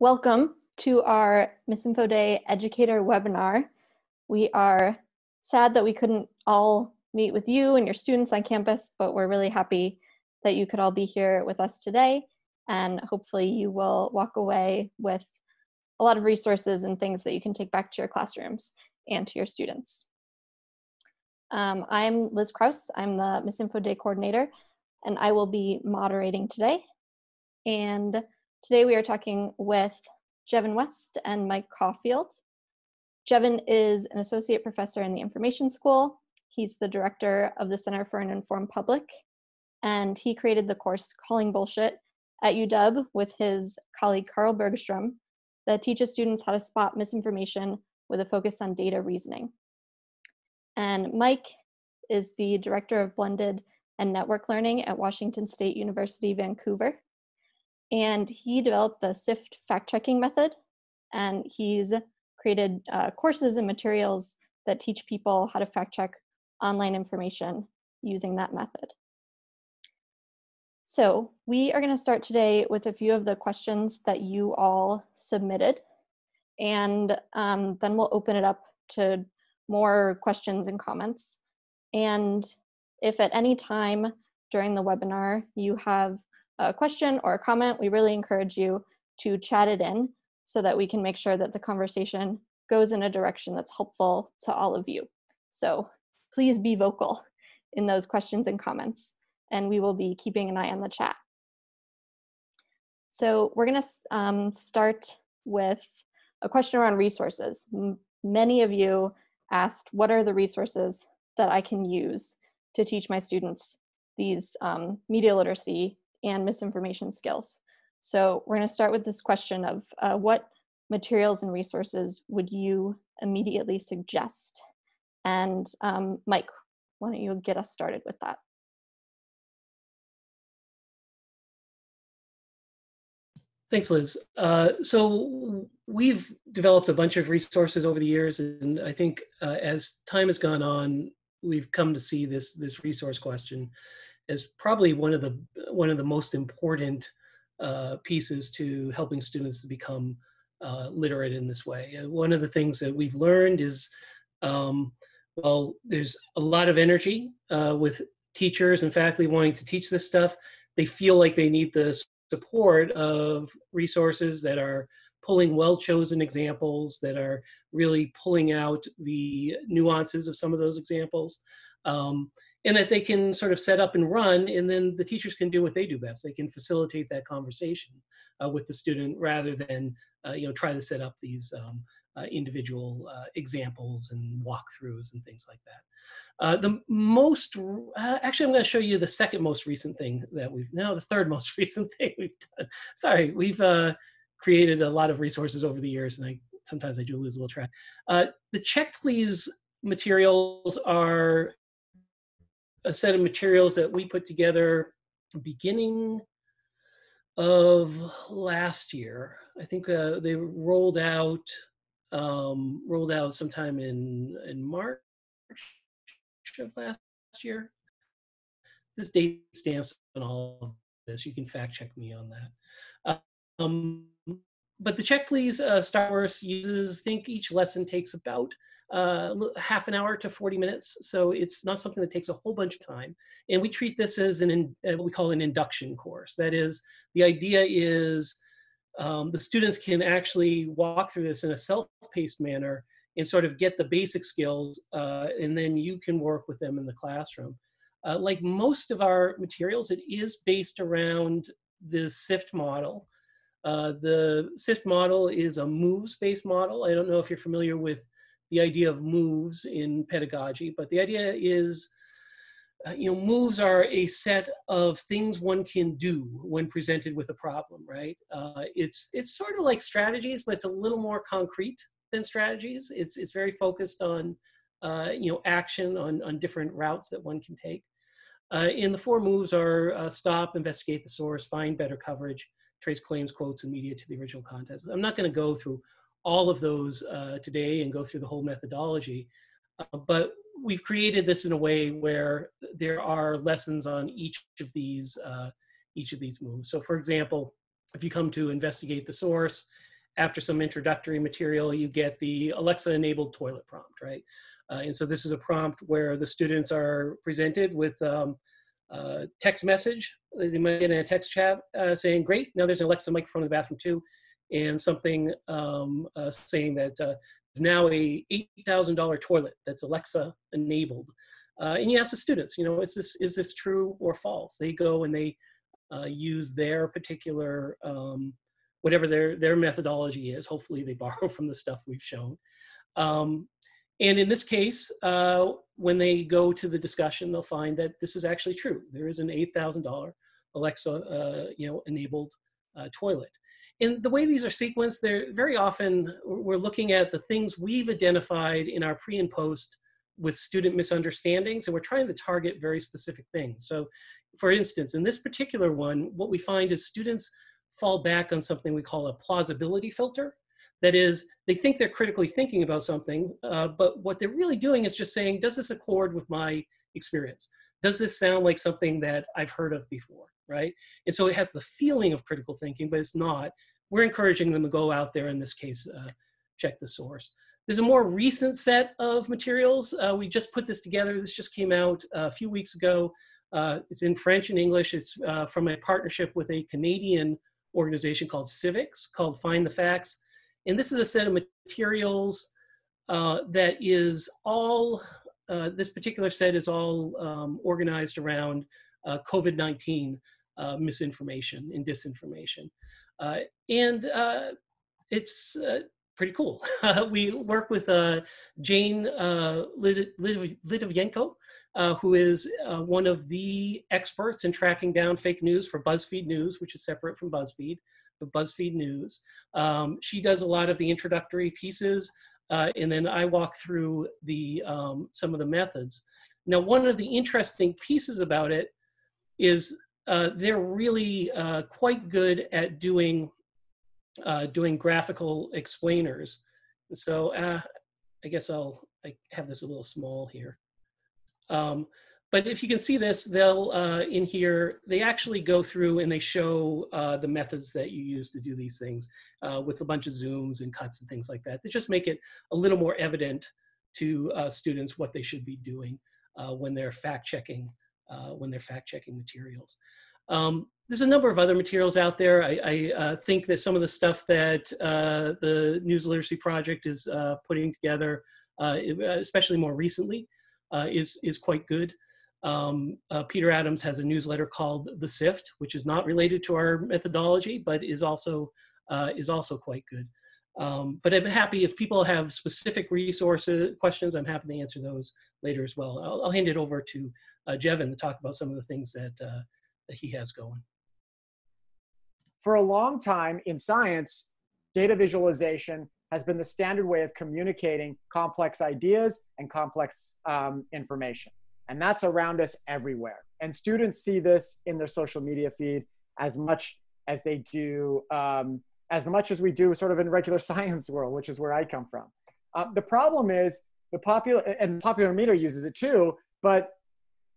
Welcome to our Misinfo Day Educator webinar. We are sad that we couldn't all meet with you and your students on campus, but we're really happy that you could all be here with us today. And hopefully you will walk away with a lot of resources and things that you can take back to your classrooms and to your students. Um, I'm Liz Kraus. I'm the Misinfo Day coordinator, and I will be moderating today. And today we are talking with Jevin West and Mike Caulfield. Jevin is an associate professor in the Information School. He's the director of the Center for an Informed Public, and he created the course Calling Bullshit at UW with his colleague Carl Bergstrom that teaches students how to spot misinformation with a focus on data reasoning. And Mike is the director of blended and network learning at Washington State University, Vancouver. And he developed the SIFT fact checking method. And he's created uh, courses and materials that teach people how to fact check online information using that method. So we are going to start today with a few of the questions that you all submitted. And um, then we'll open it up to more questions and comments. And if at any time during the webinar you have a question or a comment, we really encourage you to chat it in so that we can make sure that the conversation goes in a direction that's helpful to all of you. So please be vocal in those questions and comments, and we will be keeping an eye on the chat. So we're gonna um, start with a question around resources. M many of you asked what are the resources that I can use to teach my students these um, media literacy and misinformation skills. So we're going to start with this question of uh, what materials and resources would you immediately suggest? And um, Mike, why don't you get us started with that? Thanks, Liz. Uh, so we've developed a bunch of resources over the years, and I think uh, as time has gone on, we've come to see this this resource question as probably one of the one of the most important uh, pieces to helping students to become uh, literate in this way. Uh, one of the things that we've learned is, um, well, there's a lot of energy uh, with teachers and faculty wanting to teach this stuff. They feel like they need the support of resources that are pulling well-chosen examples that are really pulling out the nuances of some of those examples um, and that they can sort of set up and run and then the teachers can do what they do best they can facilitate that conversation uh, with the student rather than uh, you know try to set up these um, uh, individual uh, examples and walkthroughs and things like that. Uh, the most, uh, actually, I'm going to show you the second most recent thing that we've, now the third most recent thing we've done. Sorry, we've created a lot of resources over the years and I sometimes I do lose a little track. The Check Please materials are a set of materials that we put together beginning of last year. I think uh, they rolled out um, rolled out sometime in in March of last year. This date stamps on all of this. You can fact check me on that. Um, but the check please uh, starter course uses, I think each lesson takes about uh, half an hour to 40 minutes. So it's not something that takes a whole bunch of time. And we treat this as an, in, uh, what we call an induction course. That is, the idea is um, the students can actually walk through this in a self-paced manner and sort of get the basic skills, uh, and then you can work with them in the classroom. Uh, like most of our materials, it is based around the SIFT model. Uh, the SIFT model is a moves-based model. I don't know if you're familiar with the idea of moves in pedagogy, but the idea is uh, you know, moves are a set of things one can do when presented with a problem, right? Uh, it's it's sort of like strategies, but it's a little more concrete than strategies. It's it's very focused on uh, you know action on on different routes that one can take. Uh, and the four moves are uh, stop, investigate the source, find better coverage, trace claims, quotes, and media to the original context. I'm not going to go through all of those uh, today and go through the whole methodology, but we've created this in a way where there are lessons on each of these uh, each of these moves. So for example, if you come to investigate the source, after some introductory material, you get the Alexa enabled toilet prompt, right? Uh, and so this is a prompt where the students are presented with um, uh, text message. They might get in a text chat uh, saying, great, now there's an Alexa microphone in the bathroom too. And something um, uh, saying that uh, now a $8,000 toilet that's Alexa enabled. Uh, and you ask the students, you know, is this, is this true or false? They go and they uh, use their particular, um, whatever their, their methodology is. Hopefully they borrow from the stuff we've shown. Um, and in this case, uh, when they go to the discussion, they'll find that this is actually true. There is an $8,000 Alexa, uh, you know, enabled uh, toilet. And the way these are sequenced, they're very often, we're looking at the things we've identified in our pre and post with student misunderstandings, and we're trying to target very specific things. So for instance, in this particular one, what we find is students fall back on something we call a plausibility filter. That is, they think they're critically thinking about something, uh, but what they're really doing is just saying, does this accord with my experience? Does this sound like something that I've heard of before, right? And so it has the feeling of critical thinking, but it's not. We're encouraging them to go out there, in this case, uh, check the source. There's a more recent set of materials. Uh, we just put this together. This just came out a few weeks ago. Uh, it's in French and English. It's uh, from a partnership with a Canadian organization called CIVIX, called Find the Facts. And this is a set of materials uh, that is all, uh, this particular set is all um, organized around uh, COVID-19 uh, misinformation and disinformation. Uh, and uh, it's pretty cool. we work with Jane Lytvynenko, who is one of the experts in tracking down fake news for BuzzFeed News, which is separate from BuzzFeed BuzzFeed News. Um, she does a lot of the introductory pieces, uh, and then I walk through the um, some of the methods. Now, one of the interesting pieces about it is uh, they're really uh, quite good at doing uh, doing graphical explainers. So uh, I guess I'll I have this a little small here. Um, but if you can see this, they'll uh, in here, they actually go through and they show uh, the methods that you use to do these things uh, with a bunch of zooms and cuts and things like that. They just make it a little more evident to uh, students what they should be doing uh, when they're fact checking, uh, when they're fact checking materials. Um, there's a number of other materials out there. I, I think that some of the stuff that the News Literacy Project is putting together, especially more recently, is, is quite good. Um, uh, Peter Adams has a newsletter called The Sift, which is not related to our methodology, but is also uh, is also quite good. Um, but I'm happy if people have specific resources questions. I'm happy to answer those later as well. I'll, I'll hand it over to uh, Jevin to talk about some of the things that uh, that he has going. For a long time in science, data visualization has been the standard way of communicating complex ideas and complex um, information. And that's around us everywhere. And students see this in their social media feed as much as they do, um, as much as we do sort of in regular science world, which is where I come from. Uh, the problem is the popular, and popular media uses it too, but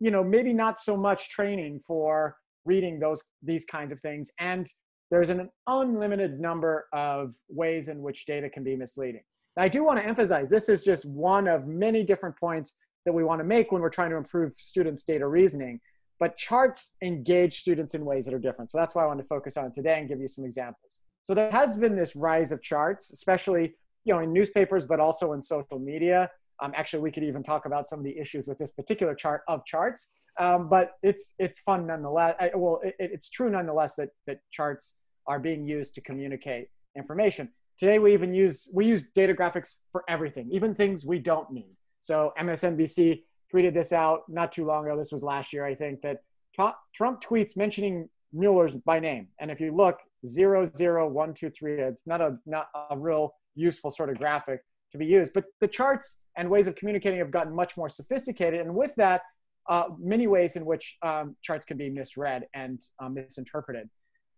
you know, maybe not so much training for reading those, these kinds of things. And there's an unlimited number of ways in which data can be misleading. Now, I do want to emphasize this is just one of many different points that we want to make when we're trying to improve students' data reasoning. But charts engage students in ways that are different. So that's why I want to focus on today and give you some examples. So there has been this rise of charts, especially you know in newspapers, but also in social media. Um, actually, we could even talk about some of the issues with this particular chart of charts. Um, but it's it's fun nonetheless. I, well, it, it's true nonetheless that that charts are being used to communicate information. Today, we even use we use data graphics for everything, even things we don't need. So MSNBC tweeted this out not too long ago. This was last year, I think, that Trump tweets mentioning Mueller's by name. And if you look, zero zero one two three, it's not a not a real useful sort of graphic to be used. But the charts and ways of communicating have gotten much more sophisticated, and with that, uh, many ways in which um, charts can be misread and uh, misinterpreted.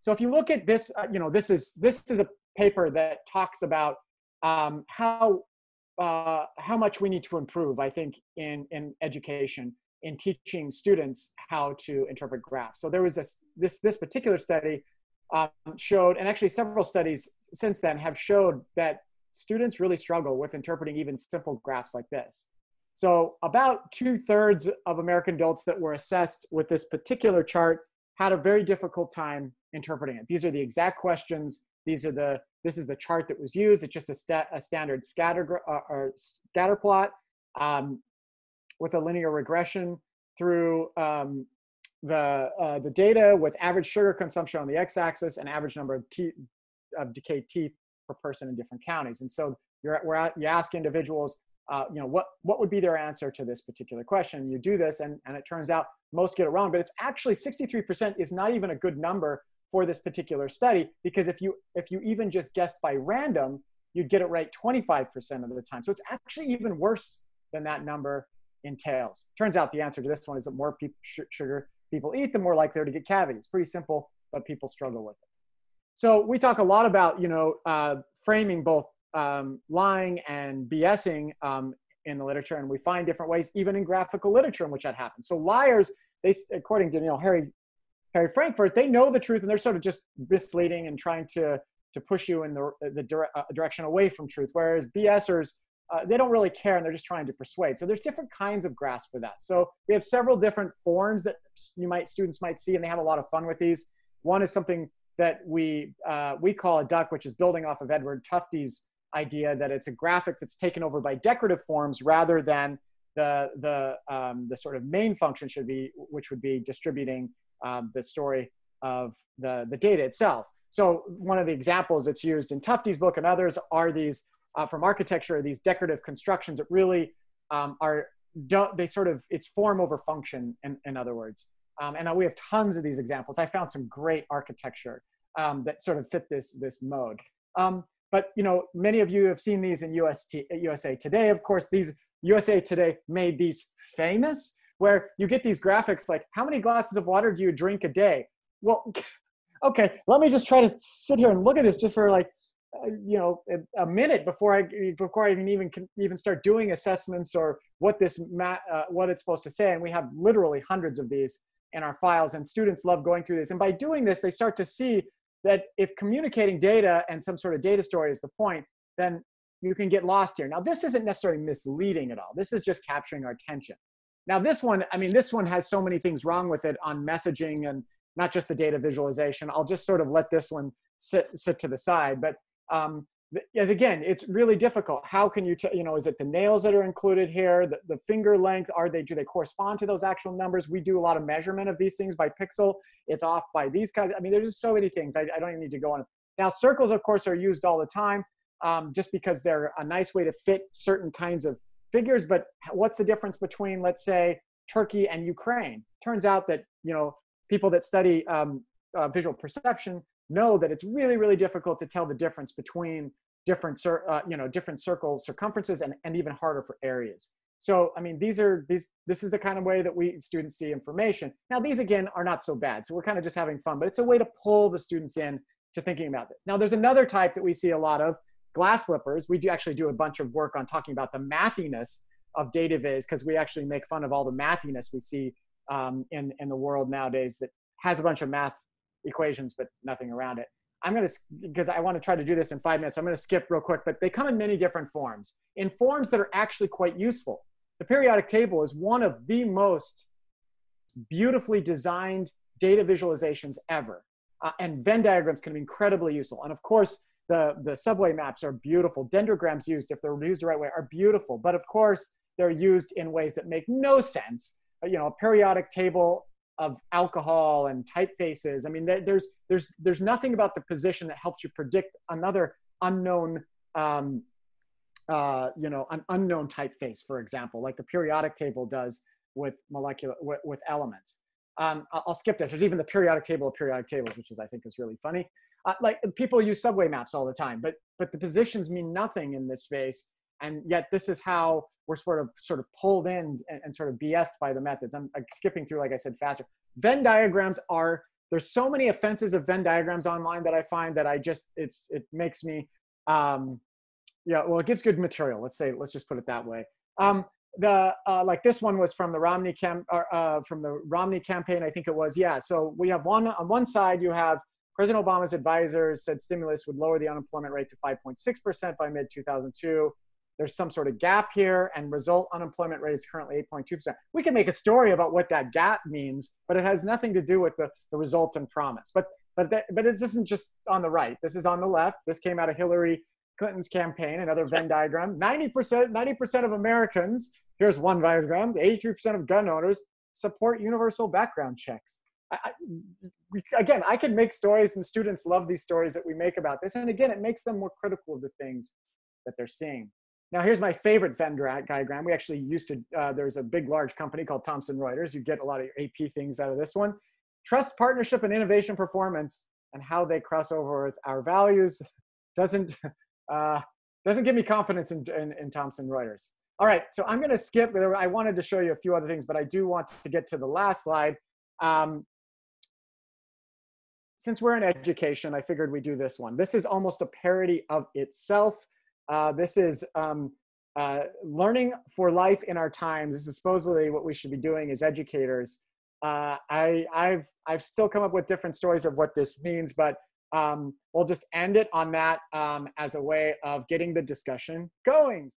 So if you look at this, uh, you know, this is this is a paper that talks about um, how uh, how much we need to improve, I think, in, in education, in teaching students how to interpret graphs. So there was this, this, this particular study um, showed, and actually several studies since then have showed that students really struggle with interpreting even simple graphs like this. So about two thirds of American adults that were assessed with this particular chart had a very difficult time interpreting it. These are the exact questions. These are the, this is the chart that was used. It's just a, sta a standard scatter, uh, or scatter plot um, with a linear regression through um, the, uh, the data with average sugar consumption on the x-axis and average number of, teeth, of decayed teeth per person in different counties. And so you're, we're at, you ask individuals, uh, you know, what, what would be their answer to this particular question? You do this and, and it turns out most get it wrong, but it's actually 63% is not even a good number for this particular study because if you, if you even just guessed by random, you'd get it right 25% of the time. So it's actually even worse than that number entails. Turns out the answer to this one is that more people, sugar people eat, the more likely they're to get cavities. Pretty simple, but people struggle with it. So we talk a lot about, you know, uh, framing both um, lying and BSing um, in the literature, and we find different ways, even in graphical literature, in which that happens. So liars, they, according to you know Harry, Harry Frankfurt, they know the truth, and they're sort of just misleading and trying to to push you in the the dire, uh, direction away from truth. Whereas BSers, uh, they don't really care, and they're just trying to persuade. So there's different kinds of graphs for that. So we have several different forms that you might students might see, and they have a lot of fun with these. One is something that we uh, we call a duck, which is building off of Edward Tufte's idea that it's a graphic that's taken over by decorative forms rather than the the um, the sort of main function should be, which would be distributing um, the story of the the data itself. So one of the examples that's used in Tufte's book and others are these uh, from architecture, these decorative constructions that really um, are don't they sort of it's form over function in, in other words. Um, and we have tons of these examples. I found some great architecture um, that sort of fit this this mode. Um, but you know, many of you have seen these in UST, USA Today. Of course, these USA Today made these famous, where you get these graphics like, how many glasses of water do you drink a day? Well, okay, let me just try to sit here and look at this just for like, uh, you know, a, a, minute before I before I even even even start doing assessments or what this ma- uh, what it's supposed to say. And we have literally hundreds of these in our files, and students love going through this. And by doing this, they start to see that if communicating data and some sort of data story is the point, then you can get lost here. Now, this isn't necessarily misleading at all. This is just capturing our attention. Now, this one, I mean, this one has so many things wrong with it on messaging and not just the data visualization. I'll just sort of let this one sit, sit to the side. But um, as again, it's really difficult. How can you, you know, is it the nails that are included here? The, the finger length, are they, do they correspond to those actual numbers? We do a lot of measurement of these things by pixel. It's off by these kinds. I mean, there's just so many things. I, I don't even need to go on. Now, circles, of course, are used all the time um, just because they're a nice way to fit certain kinds of figures. But what's the difference between, let's say, Turkey and Ukraine? Turns out that, you know, people that study um, uh, visual perception know that it's really, really difficult to tell the difference between different, uh, you know, different circles, circumferences and, and even harder for areas. So, I mean, these are these. This is the kind of way that we students see information. Now, these again are not so bad. So we're kind of just having fun, but it's a way to pull the students in to thinking about this. Now, there's another type that we see a lot of glass slippers. We do actually do a bunch of work on talking about the mathiness of data viz because we actually make fun of all the mathiness we see um, in in the world nowadays that has a bunch of math equations but nothing around it. I'm going to, because I want to try to do this in five minutes, so I'm going to skip real quick, but they come in many different forms, in forms that are actually quite useful. The periodic table is one of the most beautifully designed data visualizations ever. Uh, and Venn diagrams can be incredibly useful. And of course, the, the subway maps are beautiful. Dendrograms used, if they're used the right way, are beautiful. But of course, they're used in ways that make no sense. Uh, you know, a periodic table of alcohol and typefaces. I mean, there's there's there's nothing about the position that helps you predict another unknown, um, uh, you know, an unknown typeface, for example, like the periodic table does with molecular with, with elements. Um, I'll skip this. There's even the periodic table of periodic tables, which is I think is really funny. Uh, like people use subway maps all the time, but but the positions mean nothing in this space, and yet this is how we're sort of sort of pulled in and, and sort of BSed by the methods. I'm, I'm skipping through, like I said, faster. Venn diagrams are there's so many offenses of Venn diagrams online that I find that I just it's it makes me um, yeah well it gives good material. Let's say let's just put it that way. Um, the uh, like this one was from the Romney camp uh, from the Romney campaign I think it was yeah. So we have one on one side you have President Obama's advisors said stimulus would lower the unemployment rate to 5.6% by mid 2002. There's some sort of gap here, and result unemployment rate is currently 8.2%. We can make a story about what that gap means, but it has nothing to do with the, the resultant promise. But but that, but it isn't just on the right. This is on the left. This came out of Hillary Clinton's campaign. Another Venn diagram. 90% 90% of Americans. Here's one diagram. 83% of gun owners support universal background checks. I, again, I can make stories, and students love these stories that we make about this. And again, it makes them more critical of the things that they're seeing. Now, here's my favorite Venn diagram. We actually used to, uh, there's a big, large company called Thomson Reuters. You get a lot of AP things out of this one. Trust, partnership, and innovation performance and how they cross over with our values doesn't, uh, doesn't give me confidence in, in, in Thomson Reuters. All right, so I'm going to skip. I wanted to show you a few other things, but I do want to get to the last slide. Um, since we're in education, I figured we do this one. This is almost a parody of itself. Uh, this is um, uh, learning for life in our times. This is supposedly what we should be doing as educators. Uh, I, I've, I've still come up with different stories of what this means, but um, we'll just end it on that um, as a way of getting the discussion going.